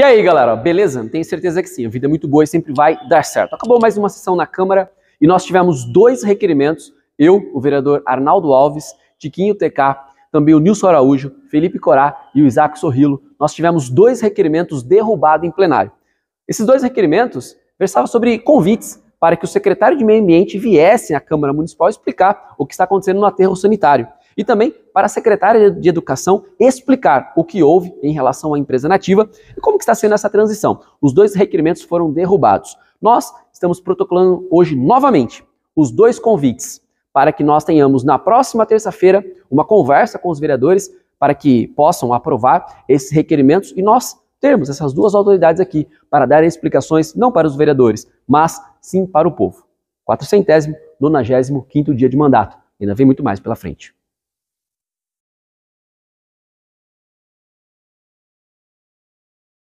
E aí, galera, beleza? Tenho certeza que sim. A vida é muito boa e sempre vai dar certo. Acabou mais uma sessão na Câmara e nós tivemos dois requerimentos. Eu, o vereador Arnaldo Alves, Tiquinho TK, também o Nilson Araújo, Felipe Corá e o Isaac Sorrilo. Nós tivemos dois requerimentos derrubados em plenário. Esses dois requerimentos versavam sobre convites para que o secretário de Meio Ambiente viesse à Câmara Municipal explicar o que está acontecendo no aterro sanitário e também para a secretária de Educação explicar o que houve em relação à empresa nativa e como está sendo essa transição. Os dois requerimentos foram derrubados. Nós estamos protocolando hoje novamente os dois convites para que nós tenhamos na próxima terça-feira uma conversa com os vereadores para que possam aprovar esses requerimentos e nós termos essas duas autoridades aqui para dar explicações não para os vereadores, mas sim para o povo. 495 quinto dia de mandato. Ainda vem muito mais pela frente.